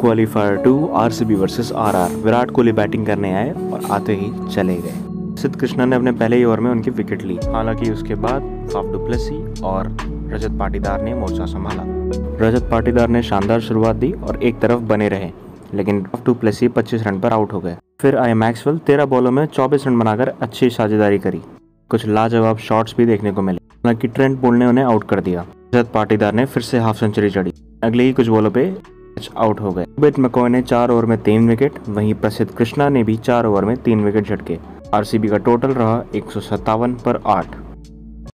Qualifier two R C RCB versus RR. Virat Kohli batting करने आए और आते ही चले गए। सिद्ध कृष्णा ने अपने पहले ही ओवर में उनकी विकेट ली। हालाँकि उसके बाद डुप्लेसी और रजत पाटीदार ने मोर्चा संभाला। रजत पाटीदार ने शानदार शुरुआत दी और एक तरफ़ बने रहे, लेकिन टू डुप्लेसी 25 रन पर आउट हो गए। फिर आई मैक्सवेल 13 बॉलों में 24 रन बनाकर अच्छी साझेदारी करी। कुछ लाजवाब शॉट्स भी देखने को मिले, हालाँकि ट्रेंट बोल ने उन्हें आउट कर दिया। रजत पाटीदार ने फिर से हाफ़ सेंचुरी चढ़ी अगले ही कुछ बॉलों पे आउट हो गए। बेट मकोय ने चार ओवर में तीन विकेट वहीं प्रसिद्ध कृष्णा ने भी चार ओवर में तीन विकेट झटके। आरसीबी का टोटल रहा एक पर आठ।